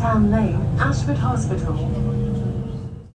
Town Lane, Ashford Hospital.